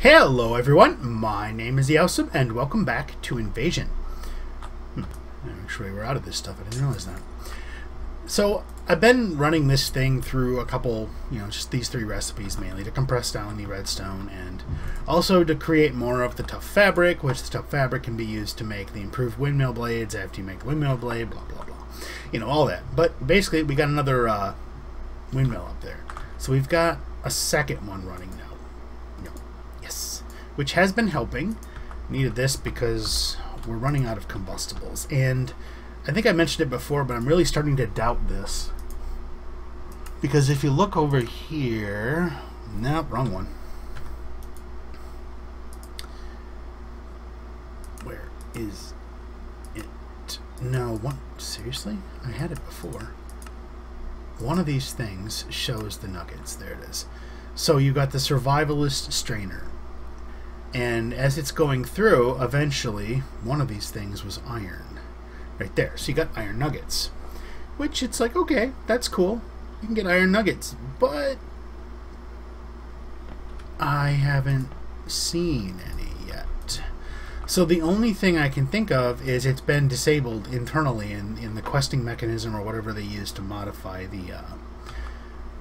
Hello everyone, my name is Eousm, and welcome back to Invasion. Hmm. Actually, we're out of this stuff, I didn't realize that. So, I've been running this thing through a couple, you know, just these three recipes mainly, to compress down the redstone, and also to create more of the tough fabric, which the tough fabric can be used to make the improved windmill blades after you make the windmill blade, blah blah blah. You know, all that. But basically, we got another uh, windmill up there. So we've got a second one running now which has been helping. Needed this because we're running out of combustibles. And I think I mentioned it before, but I'm really starting to doubt this. Because if you look over here... Nope, wrong one. Where is it? No, what? Seriously? I had it before. One of these things shows the nuggets. There it is. So you got the survivalist strainer. And as it's going through, eventually, one of these things was iron. Right there. So you got iron nuggets. Which it's like, okay, that's cool. You can get iron nuggets. But I haven't seen any yet. So the only thing I can think of is it's been disabled internally in, in the questing mechanism or whatever they use to modify the uh,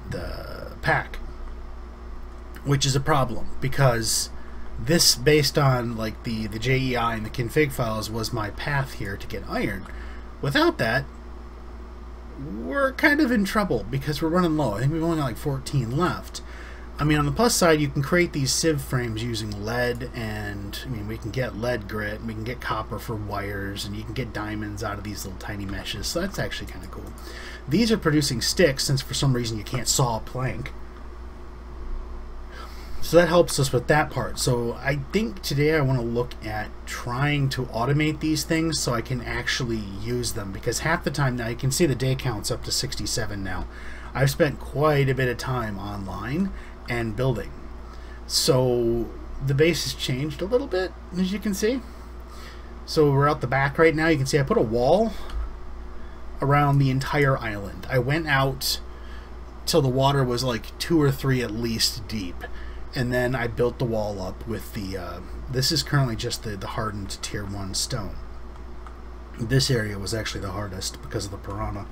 the pack. Which is a problem because this based on like the the JEI and the config files was my path here to get iron. Without that, we're kind of in trouble because we're running low. I think we've only got like 14 left. I mean, on the plus side, you can create these sieve frames using lead, and I mean, we can get lead grit, and we can get copper for wires, and you can get diamonds out of these little tiny meshes. So that's actually kind of cool. These are producing sticks, since for some reason you can't saw a plank. So that helps us with that part. So I think today I want to look at trying to automate these things so I can actually use them because half the time now you can see the day counts up to 67 now. I've spent quite a bit of time online and building. So the base has changed a little bit as you can see. So we're out the back right now. You can see I put a wall around the entire island. I went out till the water was like two or three at least deep and then I built the wall up with the. Uh, this is currently just the, the hardened tier one stone. This area was actually the hardest because of the piranha.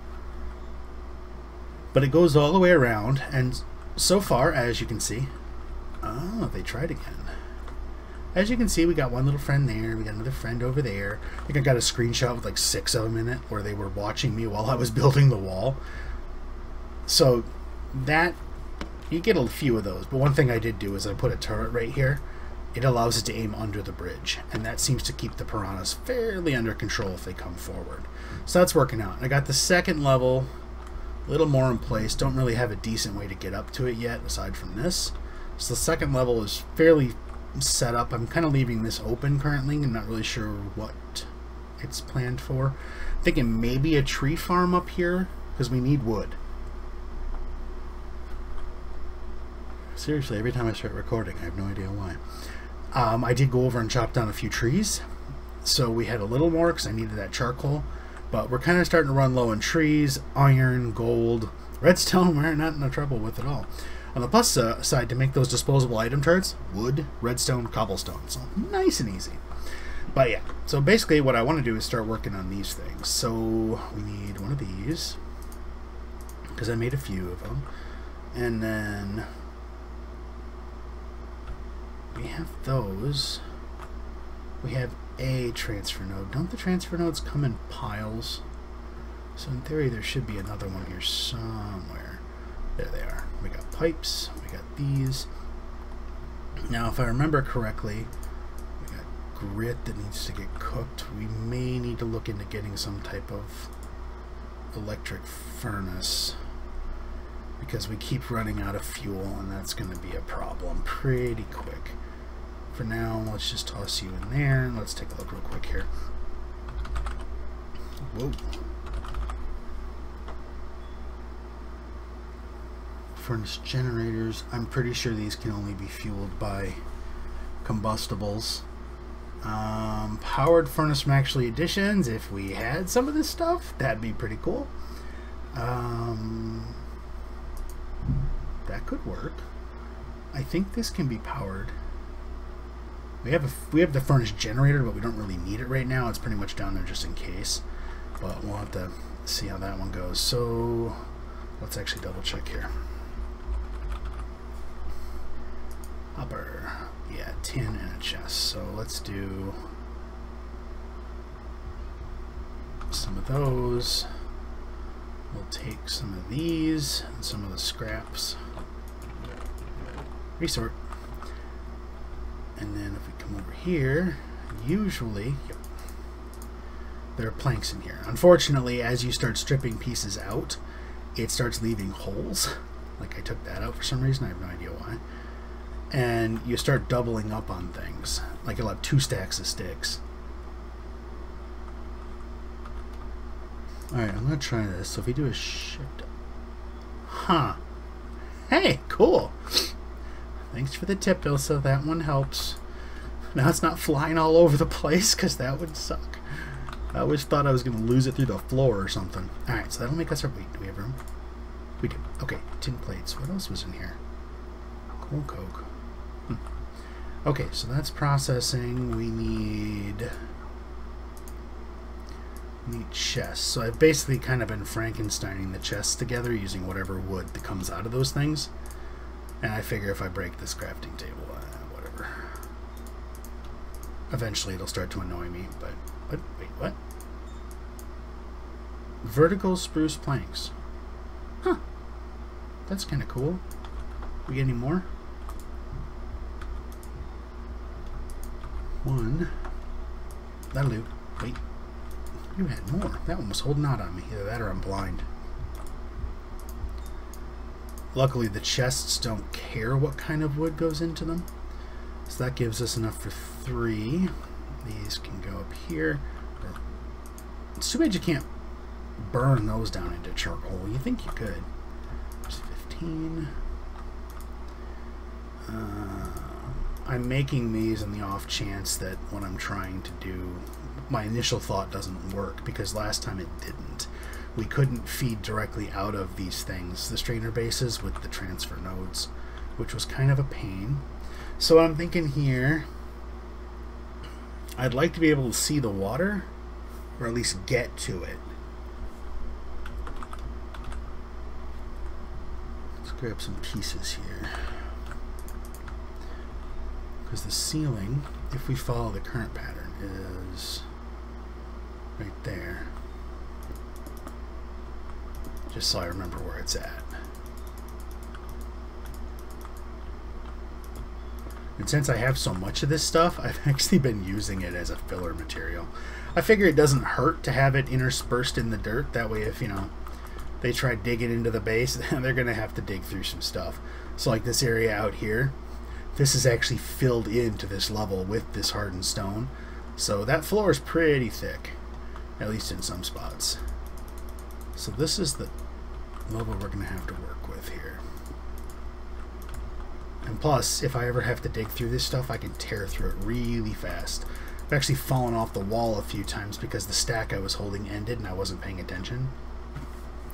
But it goes all the way around, and so far, as you can see, oh, they tried again. As you can see, we got one little friend there, we got another friend over there. I think I got a screenshot with like six of them in it, where they were watching me while I was building the wall. So that you get a few of those, but one thing I did do is I put a turret right here. It allows it to aim under the bridge, and that seems to keep the piranhas fairly under control if they come forward. So that's working out. I got the second level a little more in place. Don't really have a decent way to get up to it yet, aside from this. So the second level is fairly set up. I'm kind of leaving this open currently. I'm not really sure what it's planned for. I'm thinking maybe a tree farm up here, because we need wood. Seriously, every time I start recording, I have no idea why. Um, I did go over and chop down a few trees, so we had a little more because I needed that charcoal. But we're kind of starting to run low on trees, iron, gold, redstone. We're not in trouble with at all. On the plus uh, side, to make those disposable item turrets, wood, redstone, cobblestone. So nice and easy. But yeah, so basically what I want to do is start working on these things. So we need one of these because I made a few of them. And then we have those. We have a transfer node. Don't the transfer nodes come in piles? So in theory there should be another one here somewhere. There they are. We got pipes. We got these. Now if I remember correctly, we got grit that needs to get cooked. We may need to look into getting some type of electric furnace because we keep running out of fuel and that's going to be a problem pretty quick for now, let's just toss you in there. Let's take a look real quick here. Whoa. Furnace generators. I'm pretty sure these can only be fueled by combustibles. Um, powered furnace from actually additions. If we had some of this stuff, that'd be pretty cool. Um, that could work. I think this can be powered We have a, we have the furnace generator, but we don't really need it right now. It's pretty much down there just in case. But we'll have to see how that one goes. So let's actually double check here. Upper, Yeah, tin and a chest. So let's do some of those. We'll take some of these and some of the scraps. Resort. And then if we come over here, usually, yep, there are planks in here. Unfortunately, as you start stripping pieces out, it starts leaving holes. Like I took that out for some reason, I have no idea why. And you start doubling up on things. Like you'll have two stacks of sticks. Alright, I'm to try this. So if we do a shift... Huh. Hey, cool. Thanks for the tip, Ilsa. That one helps. Now it's not flying all over the place, because that would suck. I always thought I was going to lose it through the floor or something. Alright, so that'll make us our... Wait, do we have room? We do. Okay, tin plates. What else was in here? Coal coke. Hmm. Okay, so that's processing. We need... Need chests. So I've basically kind of been Frankensteining the chests together using whatever wood that comes out of those things. And I figure if I break this crafting table, uh, whatever. Eventually it'll start to annoy me, but... What? Wait, what? Vertical spruce planks. Huh. That's kind of cool. We get any more? One. That'll do. Wait. You had more. That one was holding out on me. Either that or I'm blind. Luckily, the chests don't care what kind of wood goes into them. So that gives us enough for three. These can go up here. It's too bad you can't burn those down into charcoal. You think you could. There's 15. Uh, I'm making these in the off chance that what I'm trying to do, my initial thought doesn't work because last time it didn't. We couldn't feed directly out of these things, the strainer bases, with the transfer nodes, which was kind of a pain. So I'm thinking here, I'd like to be able to see the water, or at least get to it. Let's grab some pieces here because the ceiling, if we follow the current pattern, is right there. Just so I remember where it's at. And since I have so much of this stuff, I've actually been using it as a filler material. I figure it doesn't hurt to have it interspersed in the dirt. That way if, you know, they try digging into the base, they're going to have to dig through some stuff. So like this area out here, this is actually filled into this level with this hardened stone. So that floor is pretty thick, at least in some spots. So this is the level we're going to have to work with here. And plus, if I ever have to dig through this stuff, I can tear through it really fast. I've actually fallen off the wall a few times because the stack I was holding ended and I wasn't paying attention.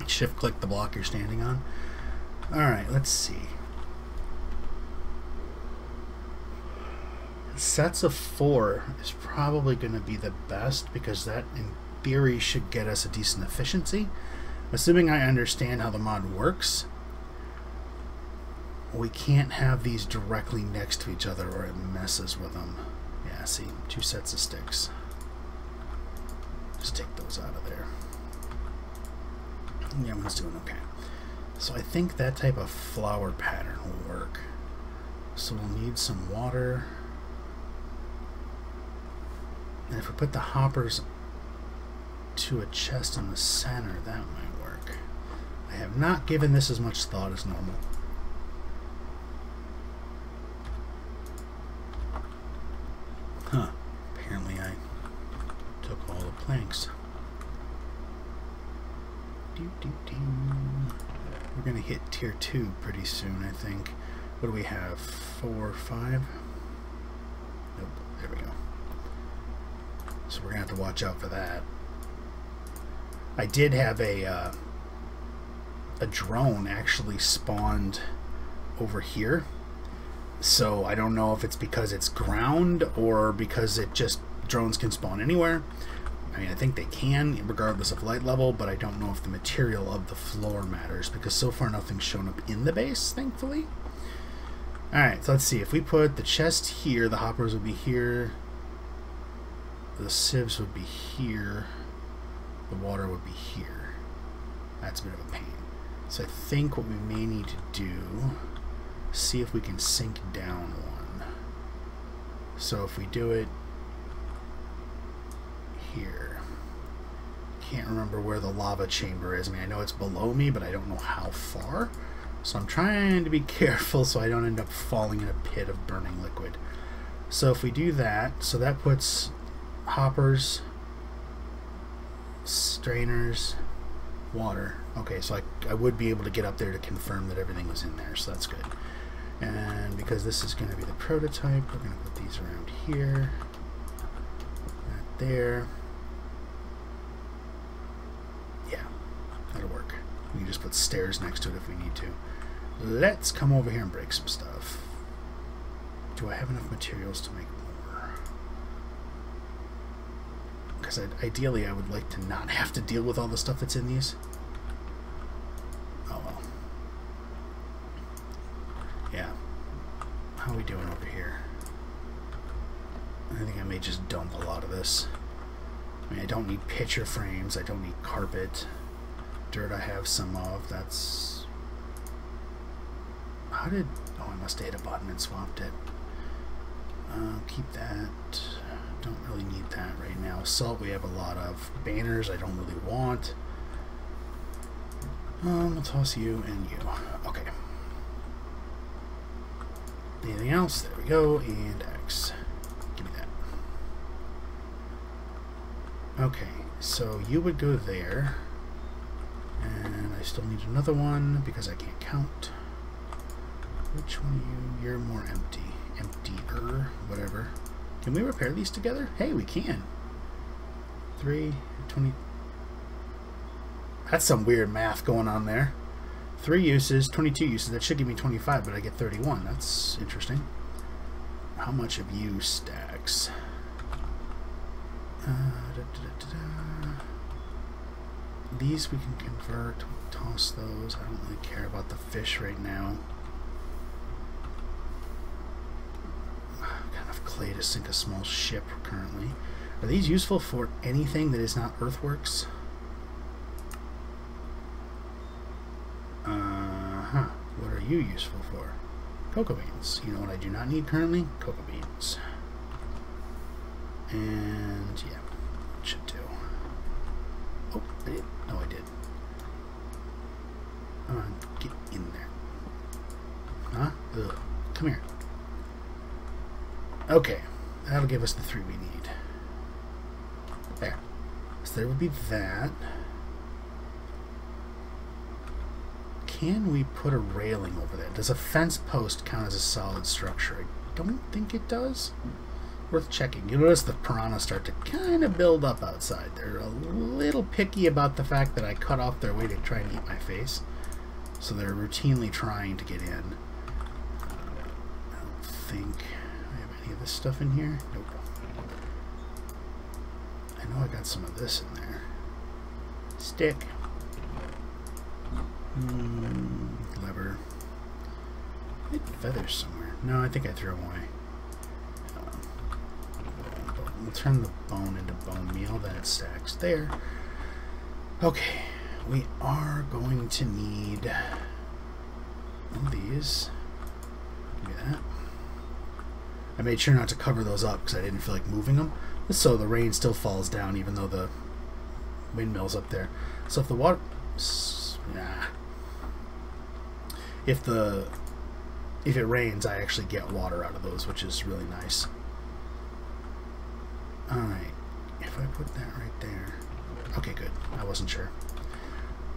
Shift click the block you're standing on. Alright, let's see. sets of four is probably going to be the best because that in theory should get us a decent efficiency assuming I understand how the mod works we can't have these directly next to each other or it messes with them yeah see two sets of sticks. Just take those out of there. Yeah one's doing okay. So I think that type of flower pattern will work. So we'll need some water. And if we put the hoppers to a chest in the center, that work. I have not given this as much thought as normal. Huh. Apparently I took all the planks. We're going to hit tier 2 pretty soon, I think. What do we have? Four, five? Nope. There we go. So we're going to have to watch out for that. I did have a uh, a drone actually spawned over here. So I don't know if it's because it's ground or because it just drones can spawn anywhere. I mean, I think they can, regardless of light level, but I don't know if the material of the floor matters, because so far nothing's shown up in the base, thankfully. Alright, so let's see. If we put the chest here, the hoppers would be here, the sieves would be here, the water would be here. That's a bit of a pain. So I think what we may need to do, see if we can sink down one. So if we do it here. Can't remember where the lava chamber is. I mean, I know it's below me, but I don't know how far. So I'm trying to be careful so I don't end up falling in a pit of burning liquid. So if we do that, so that puts hoppers, strainers, water. Okay, so I, I would be able to get up there to confirm that everything was in there, so that's good. And because this is going to be the prototype, we're going to put these around here, right there. Yeah, that'll work. We can just put stairs next to it if we need to. Let's come over here and break some stuff. Do I have enough materials to make more? Because ideally I would like to not have to deal with all the stuff that's in these. Oh well. Yeah. How are we doing over here? I think I may just dump a lot of this. I mean, I don't need picture frames. I don't need carpet dirt I have some of. That's... How did... Oh, I must have hit a button and swapped it. Uh, keep that. Don't really need that right now. Salt we have a lot of. Banners I don't really want. Um, I'll toss you and you. Okay. Anything else? There we go. And X. Give me that. Okay, so you would go there. And I still need another one because I can't count. Which one you? You're more empty. Emptier, whatever. Can we repair these together? Hey, we can. 3, 20. That's some weird math going on there. 3 uses, 22 uses. That should give me 25, but I get 31. That's interesting. How much of you stacks? Uh, da, da, da, these we can convert. toss those. I don't really care about the fish right now. Kind of clay to sink a small ship currently. Are these useful for anything that is not earthworks? Uh-huh. What are you useful for? Cocoa beans. You know what I do not need currently? Cocoa beans. And, yeah, should do. Oh, I did. No, I did. Come on, get in there. Huh? Ugh. Come here. Okay. That'll give us the three we need. There. So there would be that. Can we put a railing over there? Does a fence post count as a solid structure? I don't think it does worth checking. You notice the piranhas start to kind of build up outside. They're a little picky about the fact that I cut off their way to try and eat my face. So they're routinely trying to get in. I don't think any of this stuff in here. Nope. I know I got some of this in there. Stick. Mm, lever. I had feathers somewhere. No, I think I threw them away. We'll turn the bone into bone meal, That stacks there. Okay, we are going to need these. Give me that. I made sure not to cover those up because I didn't feel like moving them. So the rain still falls down even though the windmill's up there. So if the water... Nah. If the... If it rains, I actually get water out of those, which is really nice. Alright, if I put that right there... Okay, good. I wasn't sure.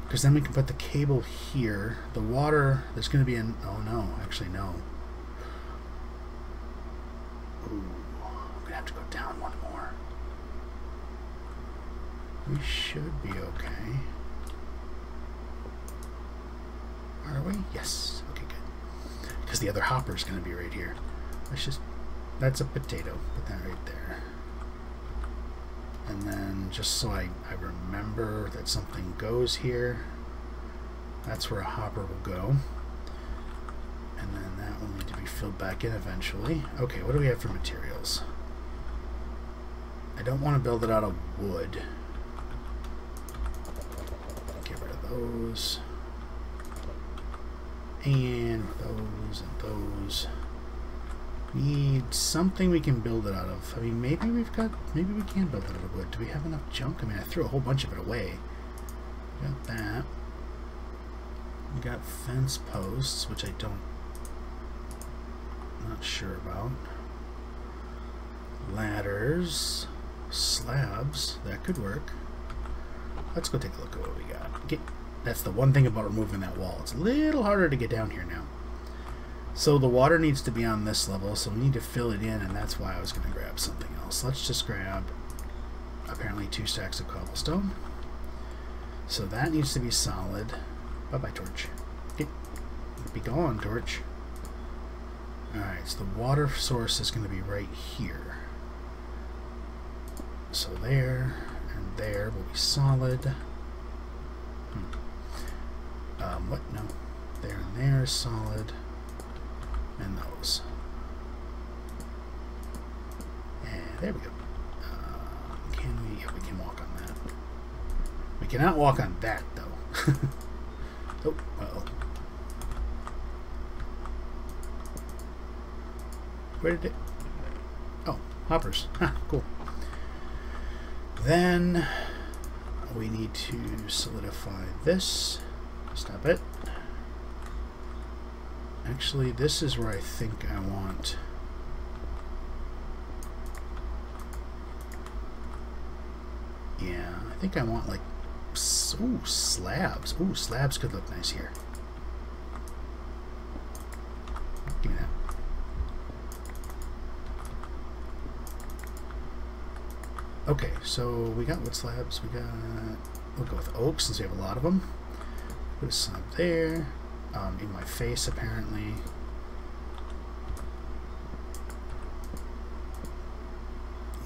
Because then we can put the cable here. The water, there's going to be an... Oh, no. Actually, no. Ooh, I'm going to have to go down one more. We should be okay. Are we? Yes. Okay, good. because the other hopper is going to be right here. Let's just, that's a potato. Put that right there. And then just so I, I remember that something goes here, that's where a hopper will go. And then that will need to be filled back in eventually. Okay, what do we have for materials? I don't want to build it out of wood. Get rid of those. And those and those. Need something we can build it out of. I mean, maybe we've got, maybe we can build it out of wood. Do we have enough junk? I mean, I threw a whole bunch of it away. Got that. We got fence posts, which I don't, not sure about. Ladders, slabs, that could work. Let's go take a look at what we got. Get, that's the one thing about removing that wall. It's a little harder to get down here now. So the water needs to be on this level, so we need to fill it in, and that's why I was going to grab something else. Let's just grab, apparently, two stacks of cobblestone. So that needs to be solid. Bye-bye, torch. Get, be gone, torch. Alright, so the water source is going to be right here. So there there will be solid. Hmm. Um, what? No. There and there is solid. And those. And there we go. Uh, can we? Yeah, we can walk on that. We cannot walk on that, though. oh, uh-oh. Where did it? Oh, hoppers. Huh, cool. Then we need to solidify this. Stop it. Actually, this is where I think I want... Yeah, I think I want like... Ooh, slabs. Ooh, slabs could look nice here. Give me that. Okay, so we got wood slabs. We got... We'll go with oak since we have a lot of them. Put a slab there um, in my face apparently.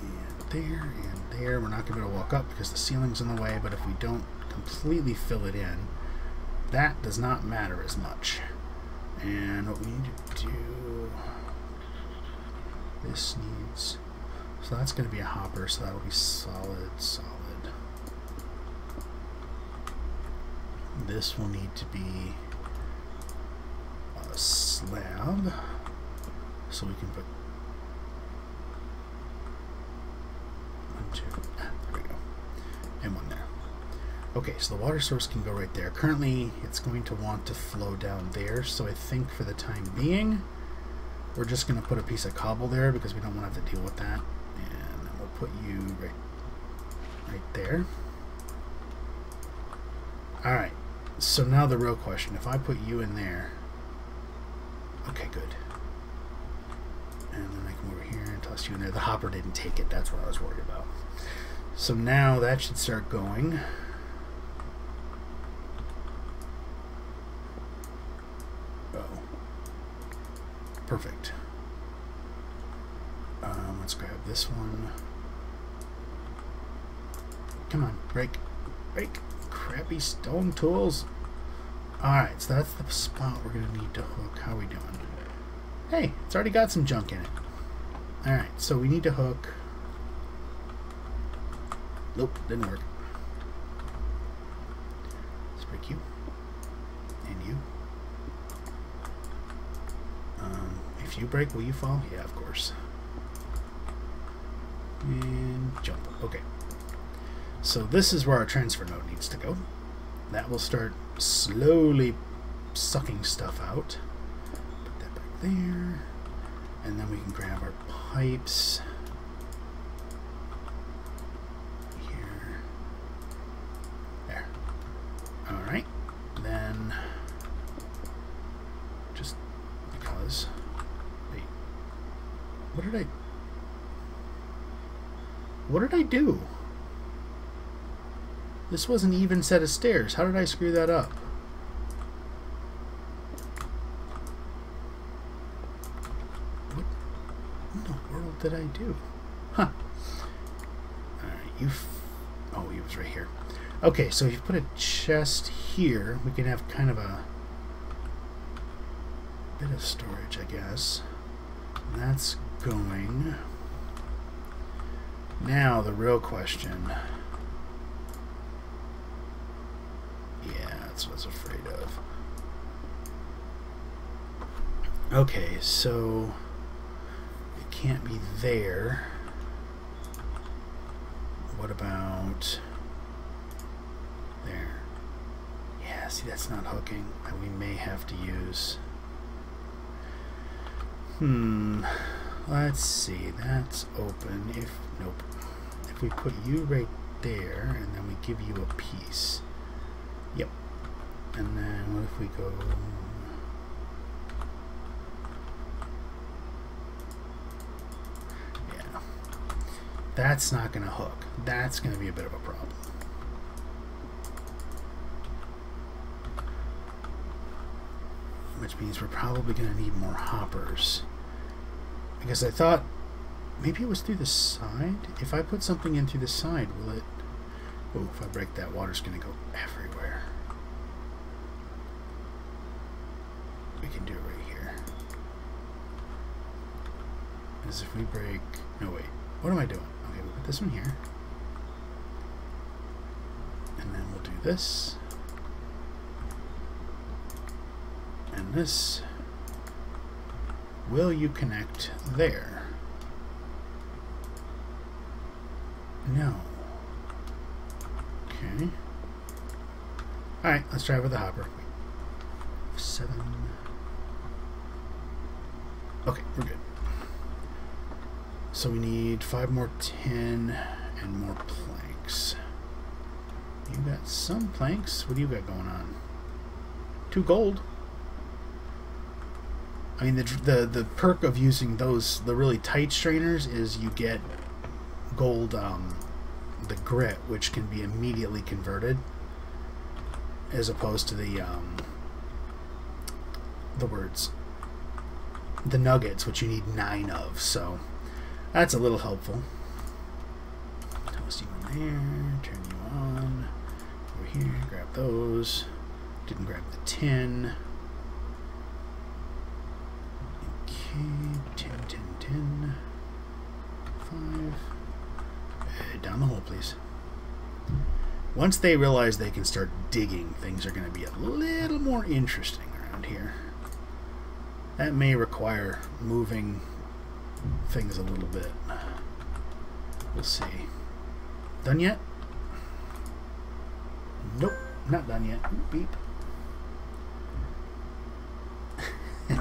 And there and there. We're not going to be able to walk up because the ceiling's in the way, but if we don't completely fill it in, that does not matter as much. And what we need to do, this needs, so that's going to be a hopper, so that'll be solid, solid. This will need to be a slab so we can put one, two, ah, there we go, and one there. Okay, so the water source can go right there. Currently, it's going to want to flow down there, so I think for the time being, we're just going to put a piece of cobble there because we don't want to have to deal with that. Put you right, right there. Alright, so now the real question. If I put you in there, Okay, good. And then I come over here and toss you in there. The hopper didn't take it. That's what I was worried about. So now that should start going. Oh. Perfect. Um, let's grab this one. Come on, break. Break. Crappy tools. Alright, so that's the spot we're going to need to hook. How we doing? Hey, it's already got some junk in it. Alright, so we need to hook... Nope, didn't work. Let's break you. And you. Um, if you break, will you fall? Yeah, of course. And jump. Okay. So this is where our transfer node needs to go. That will start slowly sucking stuff out. Put that back there. And then we can grab our pipes. Here. There. Alright. Then, just because. Wait. What did I... What did I do? This was an even set of stairs. How did I screw that up? What in the world did I do? Huh. Alright, you... oh, he was right here. Okay, so if you put a chest here, we can have kind of a bit of storage, I guess. And that's going... Now, the real question... that's what I was afraid of. Okay, so it can't be there. What about there? Yeah, see, that's not hooking. We may have to use. Hmm. Let's see. That's open. If nope. If we put you right there, and then we give you a piece. And then what if we go? Yeah. That's not going to hook. That's going to be a bit of a problem. Which means we're probably going to need more hoppers. Because I thought maybe it was through the side. If I put something in through the side, will it... Oh, if I break that, water's going to go everywhere. We can do it right here. As if we break... No, wait. What am I doing? Okay, we'll put this one here. And then we'll do this. And this. Will you connect there? No. Okay. Alright, let's try with the hopper. Seven. Okay, we're good. So we need five more tin and more planks. You got some planks. What do you got going on? Two gold. I mean, the, the the perk of using those the really tight strainers is you get gold, um, the grit, which can be immediately converted, as opposed to the um, the words, the nuggets, which you need nine of. So that's a little helpful. Toast you in there, turn you on. Over here, grab those. Didn't grab the tin. Okay, 10, 10, 10. 5. Uh, down the hole, please. Once they realize they can start digging, things are going to be a little more interesting around here. That may require moving things a little bit. We'll see. Done yet? Nope, not done yet. Beep.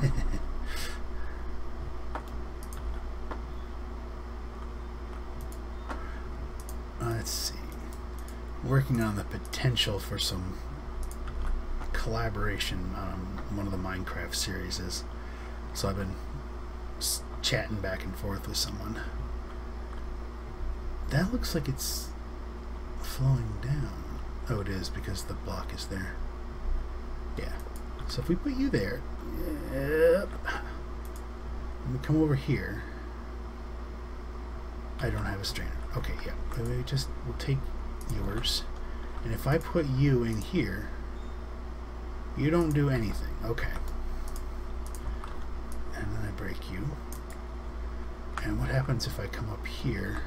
Let's see. Working on the potential for some collaboration on one of the Minecraft series. So I've been chatting back and forth with someone. That looks like it's flowing down. Oh, it is because the block is there. Yeah. So if we put you there, yep. And we come over here. I don't have a strainer. Okay, yeah. We just we'll take yours. And if I put you in here, you don't do anything. Okay. And then I break you. And what happens if I come up here?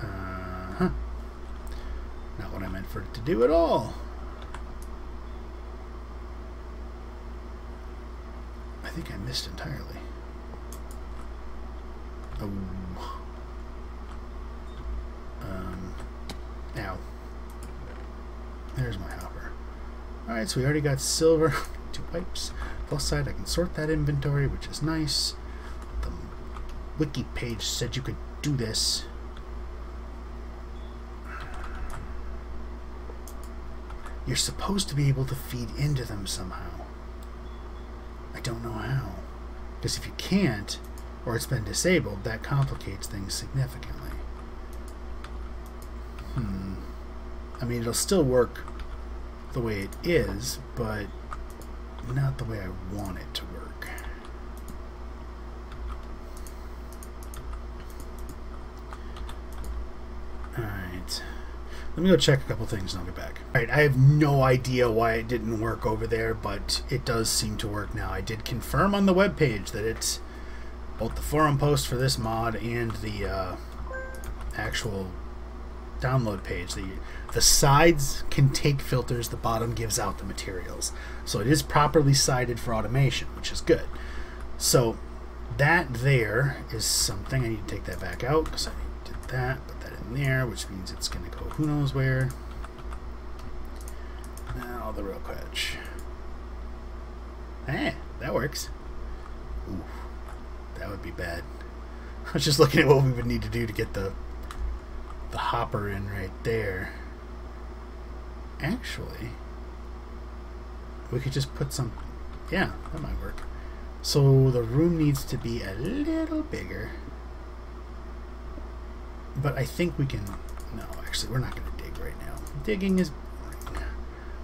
Uh-huh. Not what I meant for it to do at all. I think I missed entirely. Oh. Um, now. There's my hopper. Alright, so we already got silver, two pipes. Plus side, I can sort that inventory, which is nice. The wiki page said you could do this. You're supposed to be able to feed into them somehow. I don't know how. Because if you can't, or it's been disabled, that complicates things significantly. Hmm. I mean, it'll still work the way it is, but not the way I want it to work. Alright. Let me go check a couple things and I'll get back. Alright, I have no idea why it didn't work over there, but it does seem to work now. I did confirm on the web page that it's both the forum post for this mod and the uh, actual download page. The, the sides can take filters, the bottom gives out the materials. So it is properly sided for automation, which is good. So that there is something. I need to take that back out because I did that put that in there, which means it's going to go who knows where. Now the real catch. Hey, that works. Ooh, that would be bad. I was just looking at what we would need to do to get the the hopper in right there. Actually, we could just put some. Yeah, that might work. So the room needs to be a little bigger. But I think we can... No, actually, we're not going to dig right now. Digging is.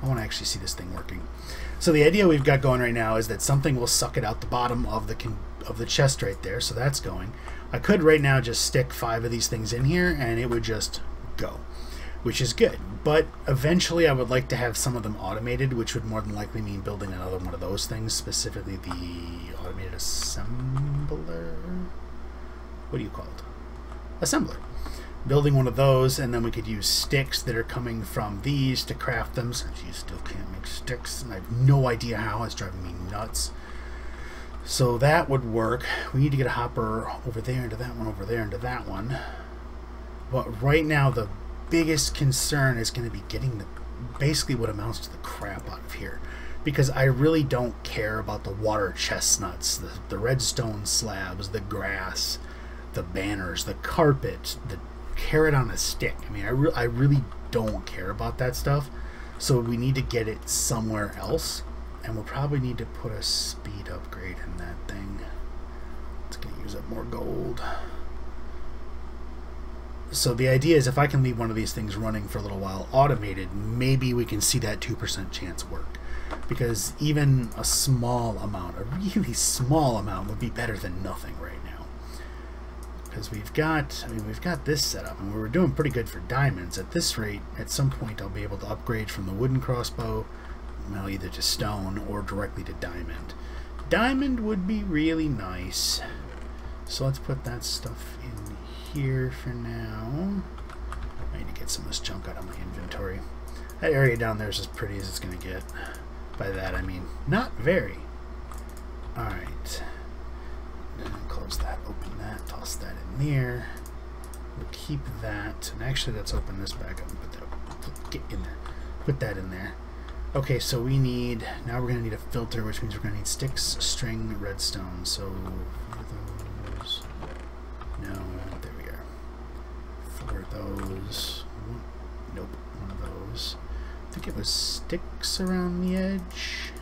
I want to actually see this thing working. So the idea we've got going right now is that something will suck it out the bottom of the of the chest right there. So that's going. I could right now just stick five of these things in here and it would just go, which is good. But eventually I would like to have some of them automated, which would more than likely mean building another one of those things, specifically the automated assembler. What do you call it? Assembler building one of those, and then we could use sticks that are coming from these to craft them, since you still can't make sticks, and I have no idea how, it's driving me nuts. So that would work. We need to get a hopper over there, into that one, over there, into that one. But right now, the biggest concern is going to be getting the basically what amounts to the crap out of here. Because I really don't care about the water chestnuts, the, the redstone slabs, the grass, the banners, the carpet, the carrot on a stick. I mean, I, re- I really don't care about that stuff. So we need to get it somewhere else. And we'll probably need to put a speed upgrade in that thing. It's going to use up more gold. So the idea is if I can leave one of these things running for a little while automated, maybe we can see that 2% chance work. Because even a small amount, a really small amount, would be better than nothing right now because we've got I mean we've got this set up and we're doing pretty good for diamonds at this rate at some point I'll be able to upgrade from the wooden crossbow either to stone or directly to diamond diamond would be really nice so let's put that stuff in here for now I need to get some of this junk out of my inventory that area down there is as pretty as it's gonna get by that I mean not very alright close that, open that, toss that in there. We'll keep that. And actually, let's open this back up and put that, get in there. Put that in there. Okay, so we need, now we're going to need a filter, which means we're going to need sticks, string, redstone. So, those, no, there we are. For those, nope, one of those. I think it was sticks around the edge.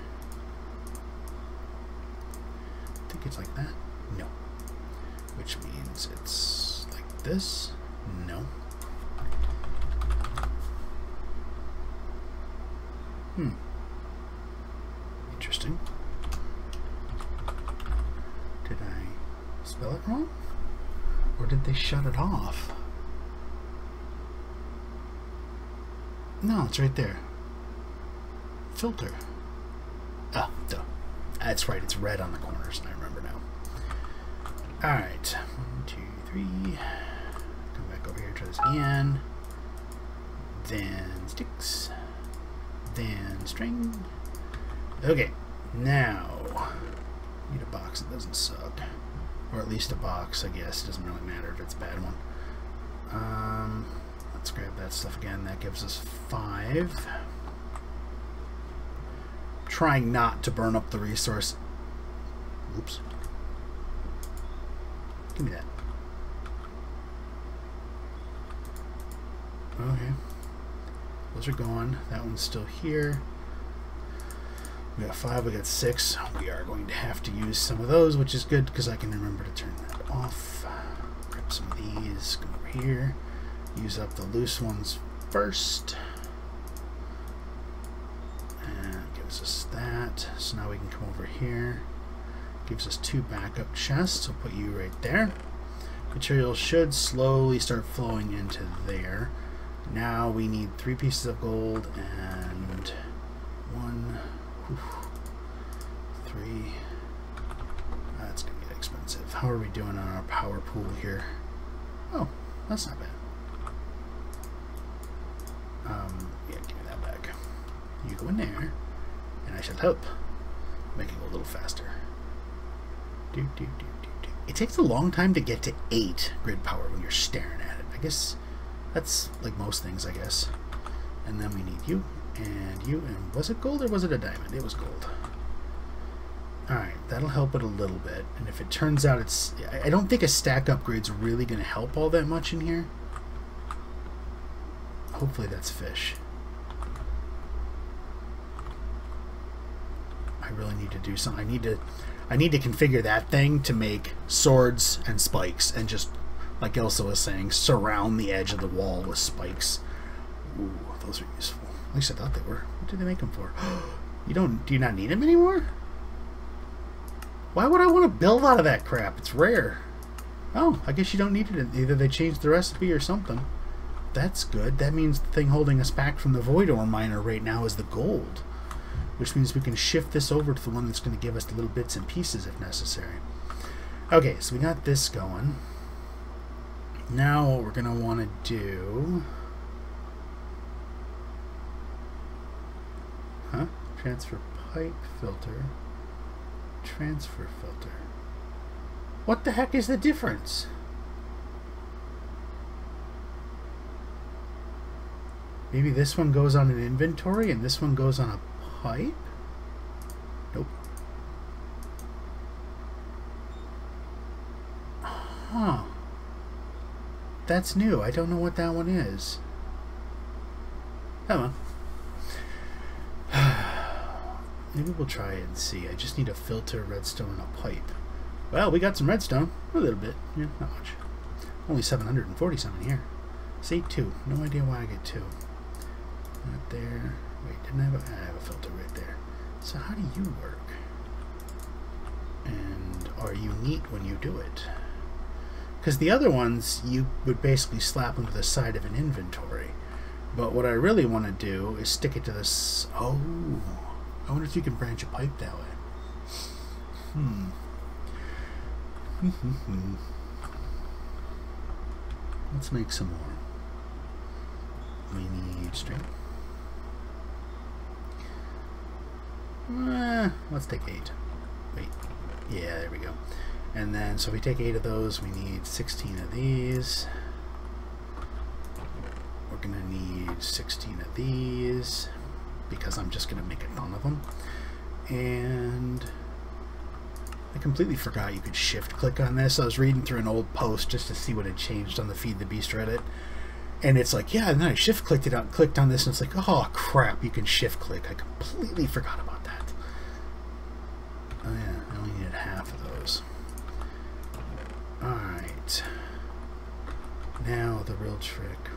I think it's like that. No which means it's like this. No. Hmm. Interesting. Did I spell it wrong? Or did they shut it off? No, it's right there. Filter. Ah, duh. That's right, it's red on the corners, I remember now. Alright, one, two, three. Come back over here, try this again. Then sticks. Then string. Okay, now. Need a box that doesn't suck. Or at least a box, I guess. Doesn't really matter if it's a bad one. Um, let's grab that stuff again. That gives us five. Trying not to burn up the resource. Oops. Give me that. Okay. Those are gone. That one's still here. We got five, we got six. We are going to have to use some of those, which is good because I can remember to turn that off. Grab some of these, come over here. Use up the loose ones first. And gives us that. So now we can come over here. Gives us two backup chests. We'll put you right there. Material should slowly start flowing into there. Now we need three pieces of gold and one, whew, three. That's gonna get expensive. How are we doing on our power pool here? Oh, that's not bad. Um, yeah, give me that back. You go in there, and I shall help make it go a little faster. Do, do, do, do, do. It takes a long time to get to 8 grid power when you're staring at it. I guess that's like most things, I guess. And then we need you, and you, and was it gold or was it a diamond? It was gold. Alright, that'll help it a little bit. And if it turns out it's... I don't think a stack upgrade's really going to help all that much in here. Hopefully that's fish. I really need to do something. I need to I need to configure that thing to make swords and spikes and just like Elsa was saying, surround the edge of the wall with spikes. Ooh, those are useful. At least I thought they were. What did they make them for? you don't do you not need them anymore? Why would I want to build out of that crap? It's rare. Oh, I guess you don't need it. Either they changed the recipe or something. That's good. That means the thing holding us back from the Void Ore Miner right now is the gold which means we can shift this over to the one that's going to give us the little bits and pieces if necessary. Okay, so we got this going. Now what we're going to want to do... Huh? Transfer pipe filter. Transfer filter. What the heck is the difference? Maybe this one goes on an inventory and this one goes on a pipe? Nope. Huh. That's new. I don't know what that one is. Oh, Come on. Maybe we'll try it and see. I just need a filter, redstone, a pipe. Well, we got some redstone. A little bit. Yeah, not much. Only 740 something here. See, two. No idea why I get two. Not there. Wait, didn't I have a, I have a filter right there. So how do you work? And are you neat when you do it? Because the other ones, you would basically slap them to the side of an inventory. But what I really want to do is stick it to this... Oh, I wonder if you can branch a pipe that way. Hmm. Let's make some more. We need string. Eh, let's take eight. Wait. Yeah, there we go. And then, so if we take eight of those, we need 16 of these. We're going to need 16 of these because I'm just going to make a ton of them. And I completely forgot you could shift click on this. I was reading through an old post just to see what had changed on the Feed the Beast Reddit. And it's like, yeah, and then I shift clicked it out, clicked on this, and it's like, oh crap, you can shift click. I completely forgot about that Oh yeah, I only needed half of those. Alright. Now the real trick.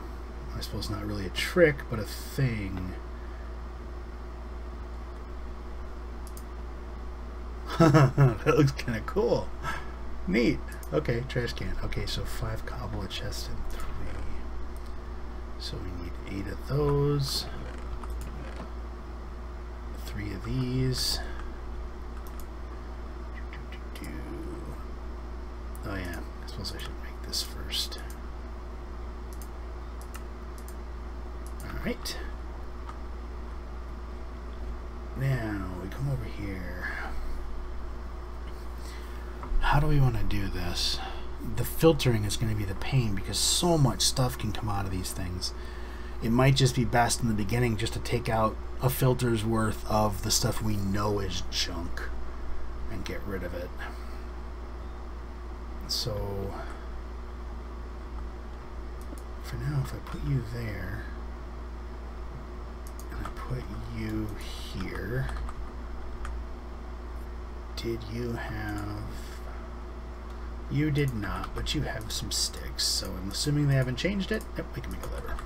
I suppose not really a trick, but a thing. that looks kind of cool. Neat. Okay, trash can. Okay, so five cobble, a chest, and three. So we need eight of those. Three of these. Oh yeah, I suppose I should make this first. Alright. Now, we come over here. How do we want to do this? The filtering is going to be the pain because so much stuff can come out of these things. It might just be best in the beginning just to take out a filter's worth of the stuff we know is junk and get rid of it. So for now, if I put you there, and I put you here, did you have... You did not, but you have some sticks, so I'm assuming they haven't changed it. Yep, we can make a lever.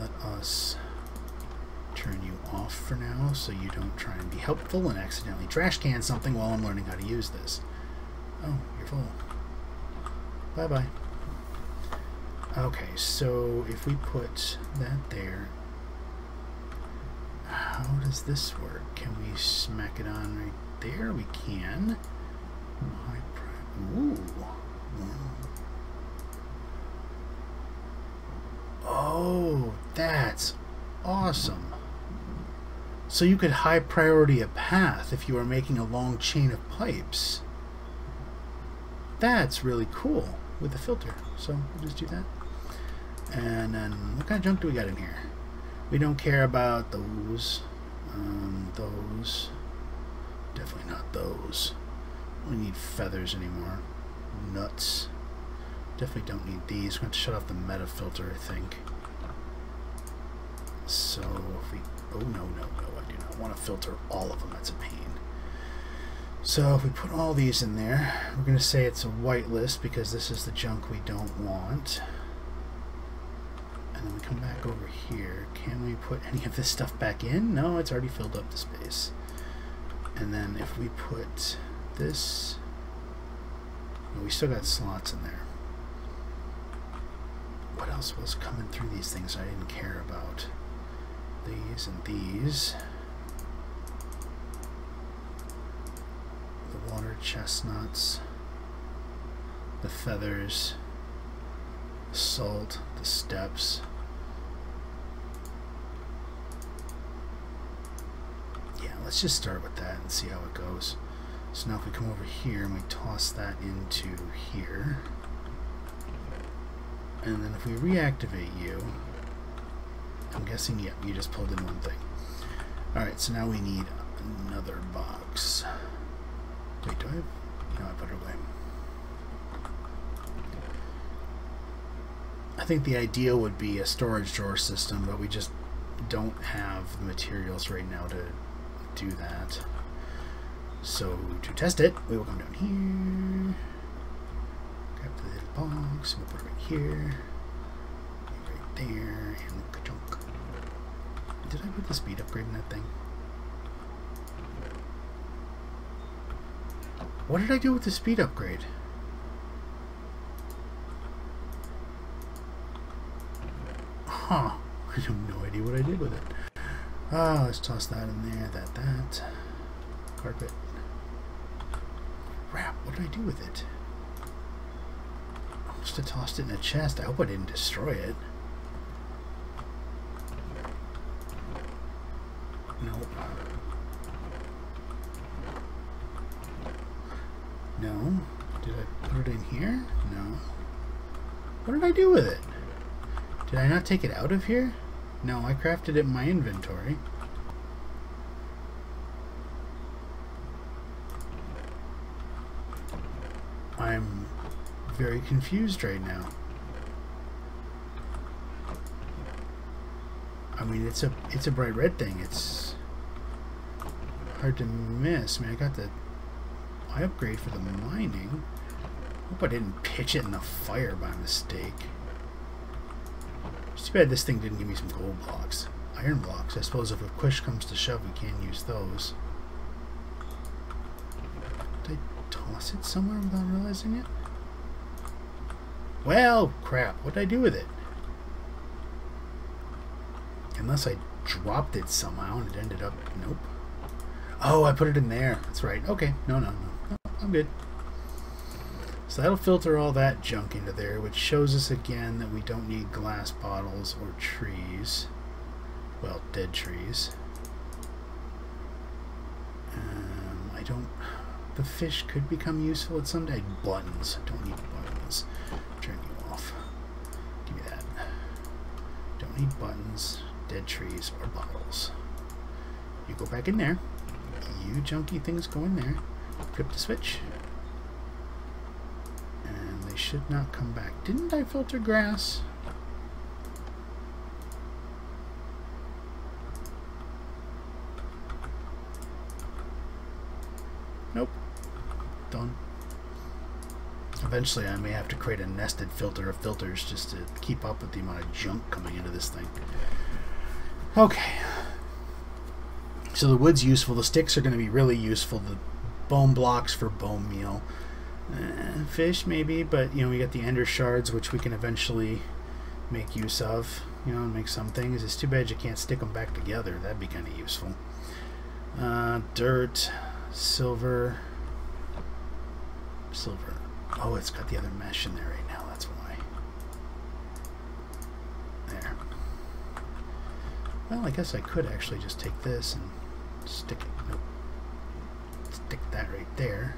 Let us turn you off for now so you don't try and be helpful and accidentally trash can something while I'm learning how to use this. Oh, you're full. Bye-bye. Okay, so if we put that there, how does this work? Can we smack it on right there? We can. Ooh. Oh, that's awesome. So you could high priority a path if you are making a long chain of pipes. That's really cool with the filter. So we'll just do that. And then what kind of junk do we got in here? We don't care about those. Um, those. Definitely not those. We need feathers anymore. Nuts. Definitely don't need these. We're going to shut off the meta filter, I think. So if we... Oh, no, no, no. I do not want to filter all of them. That's a pain. So if we put all these in there, we're going to say it's a white list because this is the junk we don't want. And then we come back over here. Can we put any of this stuff back in? No, it's already filled up the space. And then if we put this... Well, we still got slots in there. What else was coming through these things I didn't care about? These and these. Water chestnuts. The feathers. The salt. The steps. Yeah, let's just start with that and see how it goes. So now if we come over here and we toss that into here, and then if we reactivate you, I'm guessing, yeah, you just pulled in one thing. Alright, so now we need another box. Wait, do I have, know, I put it away. I think the ideal would be a storage drawer system, but we just don't have the materials right now to do that. So to test it, we will come down here, grab the little box, we'll put it right here, right there. Did I put the speed upgrade in that thing? What did I do with the speed upgrade? Huh. I have no idea what I did with it. Ah, let's toss that in there, that, that. Carpet. Crap, what did I do with it? I must have tossed it in a chest. I hope I didn't destroy it. Nope. No. Did I put it in here? No. What did I do with it? Did I not take it out of here? No, I crafted it in my inventory. I'm very confused right now. I mean, it's a it's a bright red thing. It's hard to miss. I mean, I got the I upgrade for the mining. Hope I didn't pitch it in the fire by mistake. Too bad this thing didn't give me some gold blocks. Iron blocks. I suppose if a push comes to shove, we can use those. Did I toss it somewhere without realizing it? Well, crap. What did I do with it? Unless I dropped it somehow and it ended up... Nope. Oh, I put it in there. That's right. Okay. No, no, no. no I'm good. So that'll filter all that junk into there, which shows us again that we don't need glass bottles or trees. Well, dead trees. Um, I don't... The fish could become useful at some day. Buttons. Don't need buttons. Turn you off. Give me that. Don't need buttons, dead trees, or bottles. You go back in there. You junky things go in there. Flip the switch should not come back. Didn't I filter grass? Nope. Done. Eventually I may have to create a nested filter of filters just to keep up with the amount of junk coming into this thing. Okay. So the wood's useful. The sticks are going to be really useful. The bone blocks for bone meal. Uh, fish maybe, but you know we got the ender shards, which we can eventually make use of, you know, and make some things. It's too bad you can't stick them back together. That'd be kind of useful. Uh, dirt, silver, silver. Oh, it's got the other mesh in there right now. That's why. There. Well, I guess I could actually just take this and stick it. Nope. Stick that right there.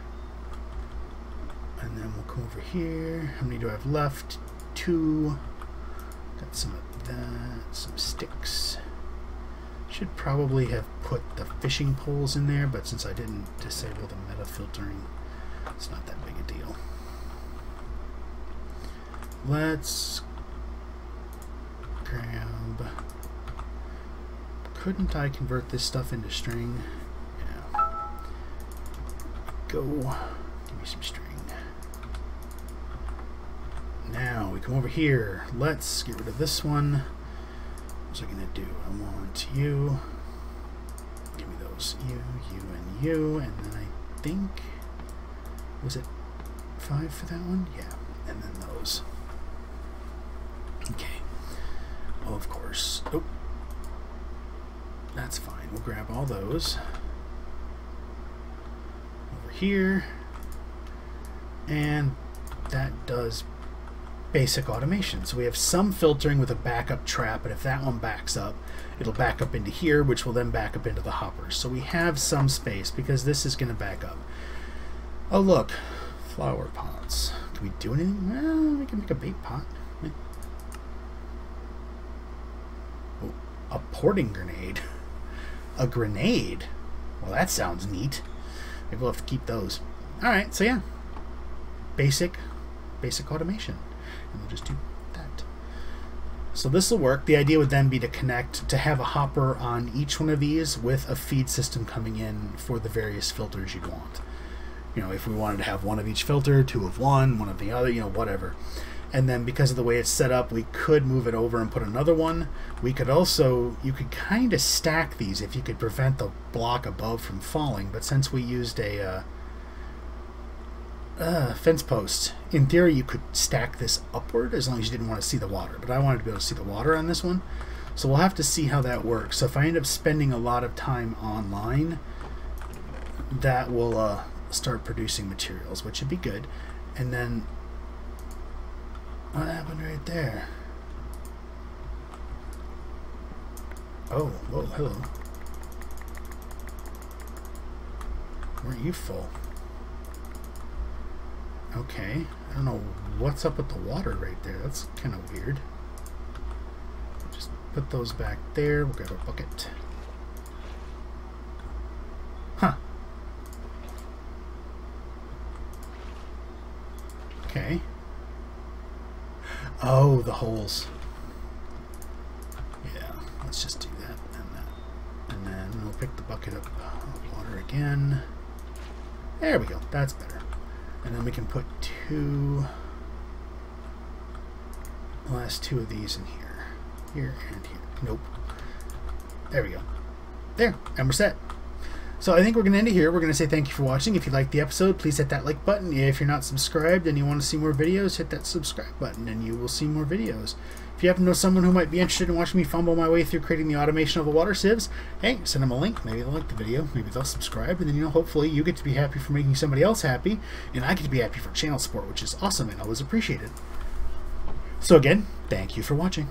And then we'll come over here. How many do I have left? Two. Got some of that. Some sticks. Should probably have put the fishing poles in there, but since I didn't disable the meta filtering, it's not that big a deal. Let's grab... Couldn't I convert this stuff into string? Yeah. Go. Give me some string. Now we come over here. Let's get rid of this one. What's I gonna do? I want you. Give me those. You, you, and you. And then I think was it five for that one? Yeah. And then those. Okay. Oh, of course. Oh. That's fine. We'll grab all those. Over here. And that does basic automation. So we have some filtering with a backup trap, and if that one backs up, it'll back up into here, which will then back up into the hoppers. So we have some space because this is going to back up. Oh, look, flower pots. Can we do anything? Well, we can make a bait pot. Oh, a porting grenade. A grenade? Well, that sounds neat. Maybe we'll have to keep those. Alright, so yeah. Basic, basic automation we'll just do that. So this will work. The idea would then be to connect, to have a hopper on each one of these with a feed system coming in for the various filters you'd want. You know, if we wanted to have one of each filter, two of one, one of the other, you know, whatever. And then because of the way it's set up, we could move it over and put another one. We could also, you could kind of stack these if you could prevent the block above from falling. But since we used a, uh, uh, fence post. In theory, you could stack this upward as long as you didn't want to see the water, but I wanted to be able to see the water on this one. So we'll have to see how that works. So if I end up spending a lot of time online, that will uh, start producing materials, which would be good. And then, what happened right there? Oh, whoa, hello. Weren't you full? Okay. I don't know what's up with the water right there. That's kind of weird. Just put those back there. We'll grab a bucket. Huh. Okay. Oh, the holes. Yeah, let's just do that and that. And then we'll pick the bucket up of water again. There we go. That's better. And then we can put two, the last two of these in here. Here and here. Nope. There we go. There, and we're set. So I think we're going to end it here. We're going to say thank you for watching. If you liked the episode, please hit that like button. If you're not subscribed and you want to see more videos, hit that subscribe button and you will see more videos. If you happen to know someone who might be interested in watching me fumble my way through creating the automation of the water sieves, hey, send them a link. Maybe they'll like the video. Maybe they'll subscribe. And then, you know, hopefully you get to be happy for making somebody else happy. And I get to be happy for channel support, which is awesome and always appreciated. So again, thank you for watching.